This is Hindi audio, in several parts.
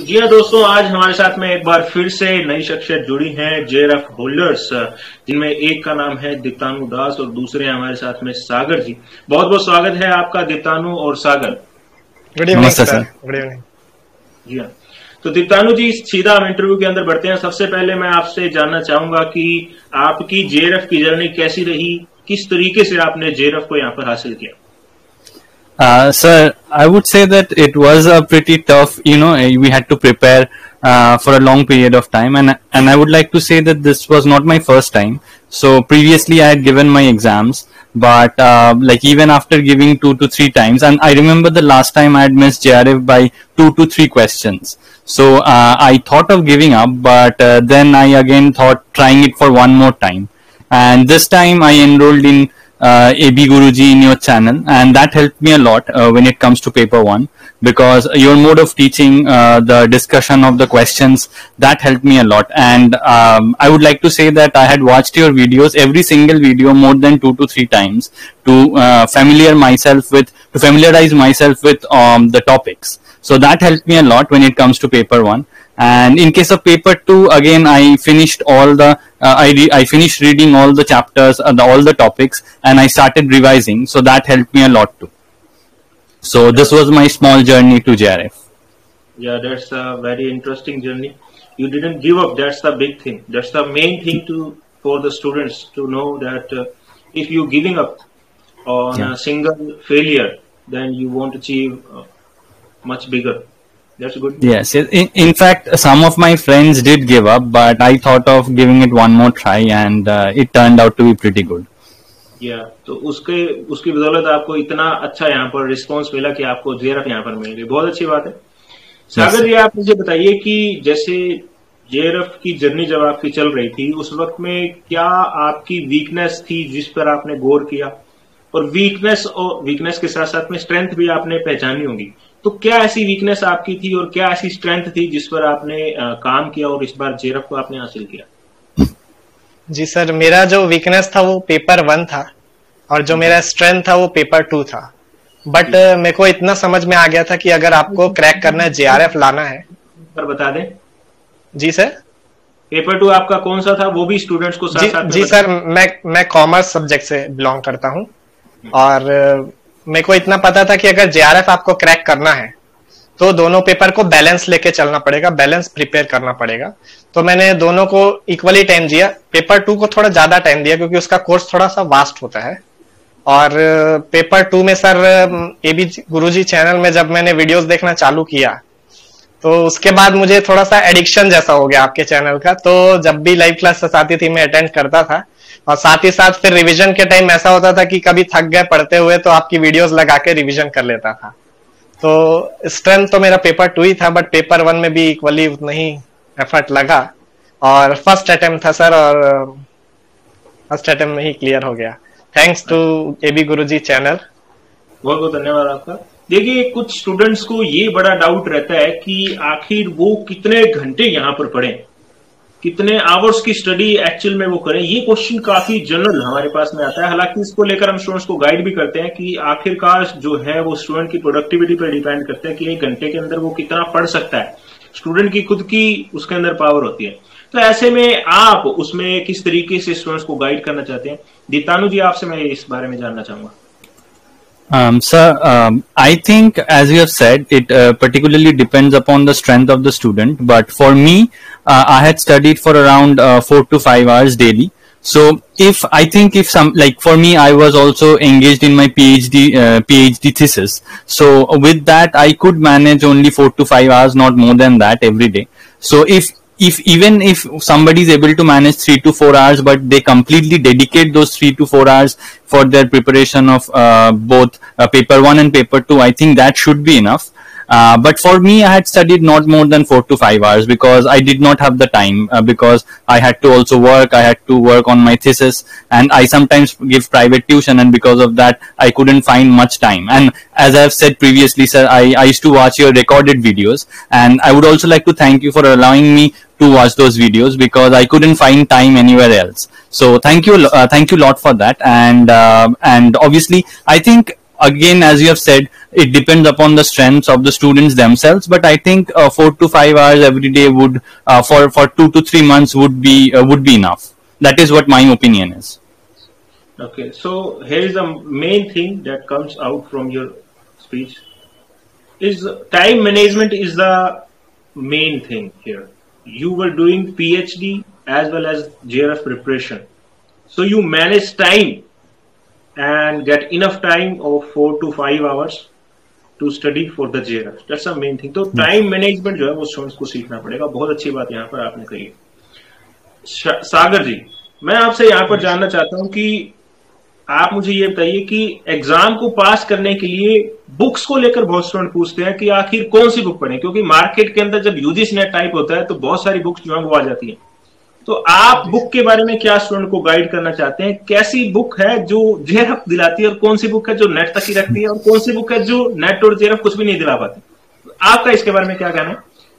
जी हाँ दोस्तों आज हमारे साथ में एक बार फिर से नई शख्सियत जुड़ी हैं जेरफ होल्डर्स जिनमें एक का नाम है दीप्तानु दास और दूसरे हमारे साथ में सागर जी। बहुत बहुत स्वागत है आपका दीप्तानु और Sagar. Good evening sir good evening जी हाँ। तो दीप्तानु जी सीधा हम इंटरव्यू के अंदर बढ़ते हैं। सबसे पहले मैं आपसे जानना चाहूँगा कि आपकी जेरफ की जर्नी कैसी रही? किस तरीके से आपने जेरफ को यहाँ पर हासिल किया? Uh, sir, I would say that it was a pretty tough, you know, we had to prepare uh, for a long period of time and and I would like to say that this was not my first time. So previously I had given my exams, but uh, like even after giving two to three times, and I remember the last time I had missed JRF by two to three questions. So uh, I thought of giving up, but uh, then I again thought trying it for one more time. And this time I enrolled in uh, AB Guruji in your channel, and that helped me a lot uh, when it comes to paper one because your mode of teaching, uh, the discussion of the questions, that helped me a lot. And um, I would like to say that I had watched your videos, every single video, more than two to three times to uh, familiar myself with, to familiarize myself with um, the topics. So that helped me a lot when it comes to paper one. And in case of paper two, again, I finished all the, uh, I, re- I finished reading all the chapters, uh, the, all the topics, and I started revising. So that helped me a lot too. So this was my small journey to JRF. Yeah, that's a very interesting journey. You didn't give up. That's the big thing. That's the main thing to for the students to know that uh, if you're giving up on yeah. a single failure, then you won't achieve uh, much bigger. That's good. Yes. In, in fact, some of my friends did give up, but I thought of giving it one more try, and uh, it turned out to be pretty good. Yeah. तो उसके उसकी बदौलत आपको इतना अच्छा यहाँ पर रिस्पांस मिला कि आपको जेरफ यहाँ पर मिल गई बहुत अच्छी बात है सागर जी आप मुझे बताइए कि जैसे जेरफ की जर्नी जब आपकी चल रही थी उस वक्त में क्या आपकी वीकनेस थी जिस पर आपने गौर किया और वीकनेस और वीकनेस के साथ साथ में स्ट्रेंथ भी आपने पहचानी होगी तो क्या ऐसी वीकनेस आपकी थी और क्या ऐसी स्ट्रेंथ थी जिस पर आपने काम किया और इस बार जेरफ को आपने हासिल किया? जी सर मेरा जो वीकनेस था वो पेपर वन था और जो मेरा स्ट्रेंथ था वो पेपर टू था। बट मेरे को इतना समझ में आ गया था कि अगर आपको क्रैक करना है जेआरएफ लाना है। पर बता दें। जी सर? पेपर टू आपका कौन सा था? वो भी स्टूडेंट्स को साथ जी, साथ जी सर मैं मैं कॉमर्स सब्जेक्ट से बिलोंग करता हूँ। और मेरे को इतना पता था कि अगर जेआरएफ आपको क्रैक करना है तो दोनों पेपर को बैलेंस लेके चलना पड़ेगा बैलेंस प्रिपेयर करना पड़ेगा। तो मैंने दोनों को इक्वली टाइम दिया। पेपर टू को थोड़ा ज़्यादा टाइम दिया, क्योंकि उसका कोर्स थोड़ा सा वास्ट होता है। और पेपर टू में सर एबी गुरुजी चैनल में जब मैंने वीडियोस देखना चालू किया तो उसके बाद मुझे थोड़ा सा एडिक्शन जैसा हो गया आपके चैनल का। तो जब भी लाइव क्लासेस आती थी, मैं अटेंड करता था। और साथ ही साथ फिर रिवीजन के टाइम ऐसा होता था कि कभी थक गए, पढ़ते हुए तो आपकी वीडियोस लगा के रिविजन कर लेता था। तो स्ट्रेंथ तो मेरा पेपर टू ही था बट पेपर वन में भी इक्वली उतना ही एफर्ट लगा। और फ़र्स्ट अटेम्प्ट था सर और फ़र्स्ट अटेम्प्ट में ही क्लियर हो गया। Thanks to AB Guruji channel बहुत बहुत धन्यवाद आपका। देखिए, कुछ स्टूडेंट्स को ये बड़ा डाउट रहता है कि आखिर वो कितने घंटे यहाँ पर पढ़े? कितने आवर्स की स्टडी एक्चुअल में वो करें? ये क्वेश्चन काफ़ी जनरल हमारे पास में आता है। हालाँकि इसको लेकर हम स्टूडेंट्स को गाइड भी करते हैं कि आखिरकार जो है वो स्टूडेंट की प्रोडक्टिविटी पर डिपेंड करते हैं कि एक घंटे के अंदर वो कितना पढ़ सकता है। स्टूडेंट की खुद की उसके अंदर पावर होती है। तो ऐसे में आप उसमें किस तरीके से स्टूडेंट्स को गाइड करना चाहते हैं? दीतानु जी, आपसे मैं इस बारे में जानना चाहूँगा। Um, sir, um, I think, as you have said, it uh, particularly depends upon the strength of the student. But for me, uh, I had studied for around uh, four to five hours daily. So, if I think if some like for me, I was also engaged in my PhD uh, PhD thesis. So, with that, I could manage only four to five hours, not more than that, every day. So, if if even if somebody is able to manage three to four hours, but they completely dedicate those three to four hours for their preparation of uh, both uh, paper one and paper two, I think that should be enough. Uh, but for me, I had studied not more than four to five hours because I did not have the time uh, because I had to also work. I had to work on my thesis and I sometimes give private tuition and because of that, I couldn't find much time. And as I've said previously, sir, I, I used to watch your recorded videos and I would also like to thank you for allowing me to watch those videos because I couldn't find time anywhere else. So thank you, uh, thank you a lot for that. And, uh, and obviously, I think again, as you have said, it depends upon the strengths of the students themselves. But I think uh, four to five hours every day would, uh, for for two to three months, would be uh, would be enough. That is what my opinion is. Okay, so here is the main thing that comes out from your speech is time management is the main thing here. You were doing PhD as well as JRF preparation. So you manage time and get enough time of four to five hours to study for the JR that's a main thing तो टाइम मैनेजमेंट जो है वो स्टूडेंट्स को सीखना पड़ेगा बहुत अच्छी बात यहाँ पर आपने कही सागर जी मैं आपसे यहाँ पर जानना चाहता हूँ कि आप मुझे ये बताइए कि एग्ज़ाम को पास करने के लिए बुक्स को लेकर बहुत स्टूडेंट पूछते हैं कि आखिर कौन सी बुक पढ़े? क्योंकि मार्केट के अंदर जब यूजीसी नेट टाइप होता है तो बहुत सारी बुक्स जो है वो आ जाती है। तो आप बुक के बारे में क्या स्टूडेंट को गाइड करना चाहते हैं? कैसी बुक है जो जेरफ दिलाती है और कौन सी बुक है जो नेट तक ही रखती है और कौन सी बुक है जो नेट और जेरफ कुछ भी नहीं दिला पाती? आपका इसके बारे में क्या कहना है?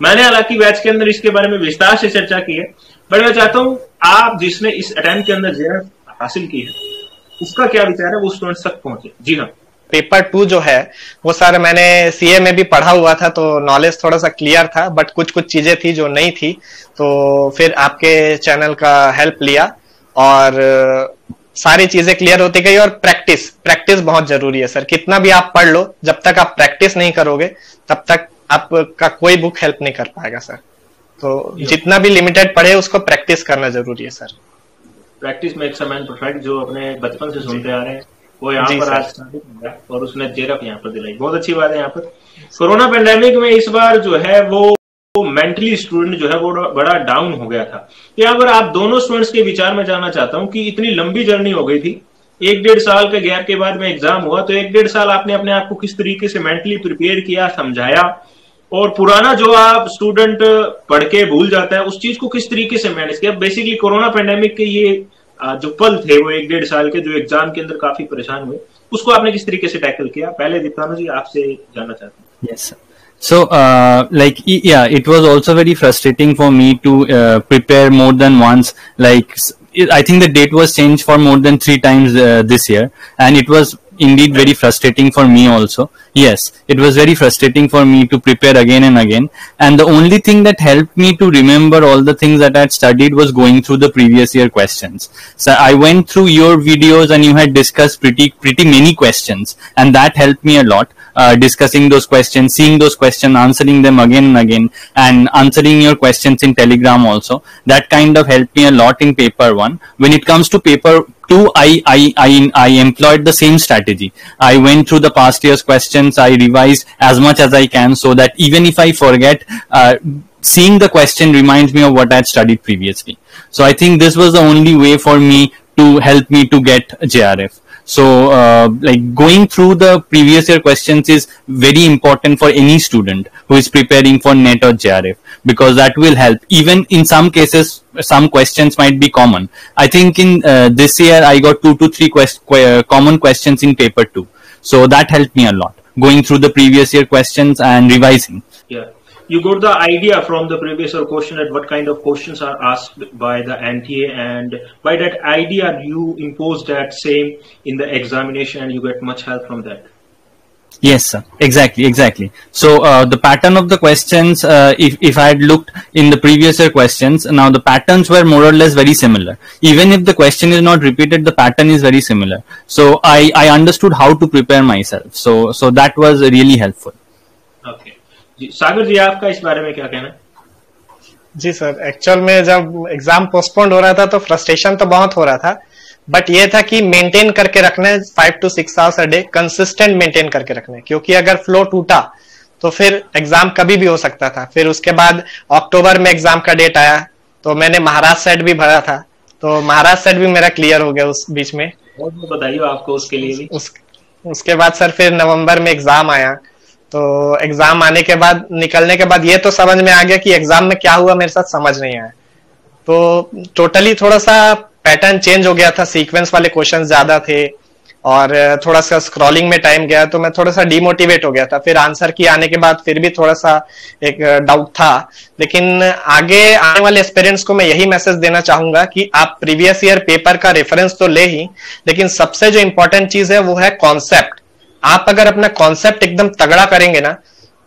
मैंने हालाँकि बैच के अंदर इसके बारे में विस्तार से चर्चा की है बट मैं चाहता हूँ आप जिसने इस अटेम्प्ट के अंदर जेरफ हासिल की है उसका क्या विचार है? वो स्टूडेंट तक पहुँचे। जी हाँ। पेपर टू जो है वो सर मैंने सीए में भी पढ़ा हुआ था तो नॉलेज थोड़ा सा क्लियर था बट कुछ कुछ चीज़ें थी जो नहीं थी तो फिर आपके चैनल का हेल्प लिया और सारी चीज़ें क्लियर होती गई और प्रैक्टिस प्रैक्टिस बहुत ज़रूरी है सर कितना भी आप पढ़ लो जब तक आप प्रैक्टिस नहीं करोगे तब तक आपका कोई बुक हेल्प नहीं कर पाएगा सर तो जितना भी लिमिटेड पढ़े उसको प्रैक्टिस करना ज़रूरी है सर प्रैक्टिस में एक समय परफेक्ट जो अपने बचपन से सुनते आ रहे हैं। वो यहाँ पर आज और उसने जेरफ यहाँ पर दिलाई। बहुत अच्छी बात है यहाँ पर। कोरोना पेंडेमिक में इस बार जो है वो मेंटली स्टूडेंट जो है वो बड़ा डाउन हो गया था। यहाँ पर आप दोनों स्टूडेंट्स के विचार में जानना चाहता हूँ कि इतनी लंबी जर्नी हो गई थी। एक डेढ़ साल के गैप के बाद में एग्ज़ाम हुआ तो एक डेढ़ साल आपने अपने आप को किस तरीके से मेंटली प्रिपेयर किया समझाया और पुराना जो आप स्टूडेंट पढ़ के भूल जाता है उस चीज़ को किस तरीके से मैनेज किया बेसिकली कोरोना पेंडेमिक के ये जो पल थे वो एक डेढ़ साल के जो एग्ज़ाम के अंदर काफ़ी परेशान हुए उसको आपने किस तरीके से टैकल किया पहले दीप्तानु जी आपसे जानना चाहते हैं yes, So, uh, like, yeah, it was also very frustrating for me to uh, prepare more than once. Like, I think the date was changed for more than three times uh, this year, and it was indeed very frustrating for me also. Yes, it was very frustrating for me to prepare again and again. And the only thing that helped me to remember all the things that I had studied was going through the previous year questions. So I went through your videos and you had discussed pretty, pretty many questions and that helped me a lot. Uh, discussing those questions, seeing those questions, answering them again and again, and answering your questions in Telegram also. That kind of helped me a lot in paper one. When it comes to paper two, I, I, I, I employed the same strategy. I went through the past year's questions. I revised as much as I can so that even if I forget, uh, seeing the question reminds me of what I had studied previously. So I think this was the only way for me to help me to get JRF. So, uh, like going through the previous year questions is very important for any student who is preparing for NET or JRF because that will help. Even in some cases, some questions might be common. I think in uh, this year I got two to three quest- qu- common questions in paper two. So that helped me a lot going through the previous year questions and revising. Yeah you got the idea from the previous or question at what kind of questions are asked by the NTA and by that idea you impose that same in the examination and you get much help from that. Yes, sir. Exactly, exactly. So uh, the pattern of the questions, uh, if if I had looked in the previous year questions, now the patterns were more or less very similar. Even if the question is not repeated, the pattern is very similar. So I I understood how to prepare myself. So so that was really helpful. Okay. जी सागर जी आपका इस बारे में क्या कहना है? जी सर एक्चुअल में जब एग्ज़ाम पोस्टपोन्ड हो रहा था तो फ्रस्ट्रेशन तो बहुत हो रहा था बट ये था कि मेंटेन करके रखना है five to six hours a day consistent maintain करके रखना है क्योंकि अगर फ्लो टूटा तो फिर एग्ज़ाम कभी भी हो सकता था। फिर उसके बाद अक्टूबर में एग्ज़ाम का डेट आया तो मैंने महाराष्ट्र सेट भी भरा था तो महाराष्ट्र सेट भी मेरा क्लियर हो गया उस बीच में। बताइए आपको उसके लिए भी। उस, उसके बाद सर फिर नवंबर में एग्ज़ाम आया तो एग्ज़ाम आने के बाद, निकलने के बाद ये तो समझ में आ गया कि एग्ज़ाम में क्या हुआ, मेरे साथ समझ नहीं आया। तो टोटली थोड़ा सा पैटर्न चेंज हो गया था सीक्वेंस वाले क्वेश्चन ज़्यादा थे, और थोड़ा सा स्क्रॉलिंग में टाइम गया तो मैं थोड़ा सा डिमोटिवेट हो गया था। फिर आंसर की आने के बाद फिर भी थोड़ा सा एक डाउट था। लेकिन आगे आने वाले एक्सपीरियंस को मैं यही मैसेज देना चाहूँगा कि आप प्रीवियस ईयर पेपर का रेफरेंस तो ले ही, लेकिन सबसे जो इंपॉर्टेंट चीज़ है, वो है कॉन्सेप्ट आप अगर अपना कॉन्सेप्ट एकदम तगड़ा करेंगे ना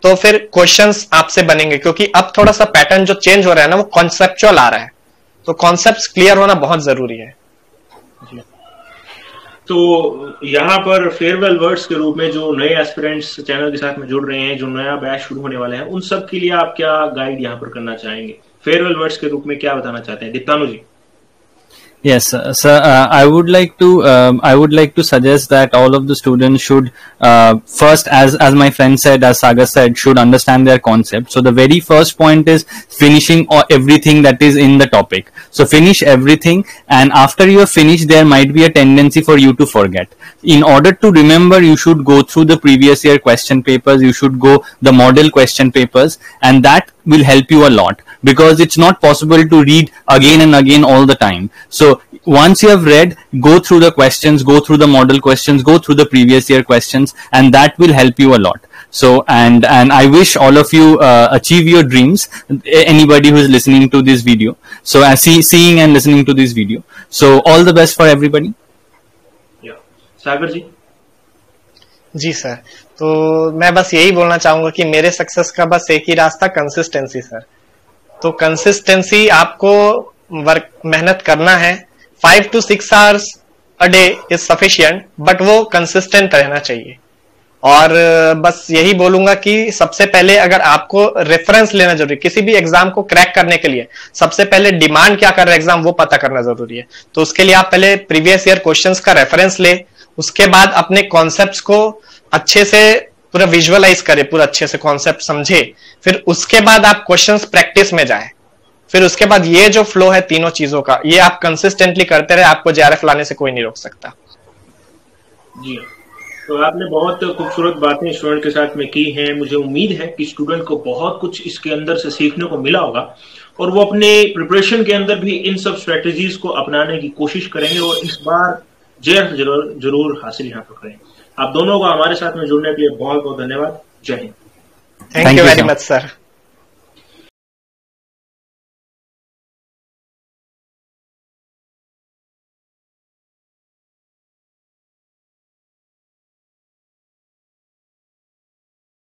तो फिर क्वेश्चंस आपसे बनेंगे, क्योंकि अब थोड़ा सा पैटर्न जो चेंज हो रहा है ना, वो कॉन्सेप्चुअल आ रहा है। तो कॉन्सेप्ट क्लियर होना बहुत ज़रूरी है। तो यहाँ पर फेयरवेल वर्ड्स के रूप में जो नए एस्पिरेंट्स चैनल के साथ में जुड़ रहे हैं, जो नया बैच शुरू होने वाले हैं, उन सब के लिए आप क्या गाइड यहाँ पर करना चाहेंगे? फेयरवेल वर्ड्स के रूप में क्या बताना चाहते हैं? Deeptanu ji. Yes, sir. Uh, I would like to. Um, I would like to suggest that all of the students should uh, first, as as my friend said, as Sagar said, should understand their concept. So the very first point is finishing or everything that is in the topic. So finish everything, and after you have finished, there might be a tendency for you to forget. In order to remember, you should go through the previous year question papers. You should go the model question papers, and that will help you a lot because it's not possible to read again and again all the time. So once you have read, go through the questions, go through the model questions, go through the previous year questions, and that will help you a lot. So, and, and I wish all of you uh, achieve your dreams, anybody who is listening to this video. So, as see, seeing and listening to this video. So, all the best for everybody. Yeah. Sagar ji? Ji sir तो मैं बस यही बोलना चाहूँगा कि मेरे सक्सेस का बस एक ही रास्ता कंसिस्टेंसी सर तो कंसिस्टेंसी आपको वर्क मेहनत करना है। Five to six hours a day is sufficient but वो कंसिस्टेंट रहना चाहिए। और बस यही बोलूँगा कि सबसे पहले अगर आपको रेफरेंस लेना ज़रूरी, किसी भी एग्ज़ाम को क्रैक करने के लिए, सबसे पहले डिमांड क्या कर रहा है एग्ज़ाम वो पता करना ज़रूरी है। तो उसके लिए आप पहले प्रीवियस ईयर क्वेश्चंस का रेफरेंस ले। उसके बाद अपने कॉन्सेप्ट को अच्छे से पूरा विजुअलाइज करे, पूरा अच्छे से कॉन्सेप्ट समझे, फिर उसके बाद आप क्वेश्चंस प्रैक्टिस में जाए। फिर उसके बाद ये जो फ्लो है तीनों चीज़ों का, ये आप कंसिस्टेंटली करते रहे, आपको जेआरएफ लाने से कोई नहीं रोक सकता। जी। तो आपने बहुत खूबसूरत बातें स्टूडेंट के साथ में की हैं। मुझे उम्मीद है कि स्टूडेंट को बहुत कुछ इसके अंदर से सीखने को मिला होगा और वो अपने प्रिपरेशन के अंदर भी इन सब स्ट्रेटजीज को अपनाने की कोशिश करेंगे और इस बार जेआरएफ ज़रूर ज़रूर हासिल यहाँ पर करें। आप दोनों को हमारे साथ में जुड़ने के लिए बहुत बहुत धन्यवाद। जय Hind. Thank you very much sir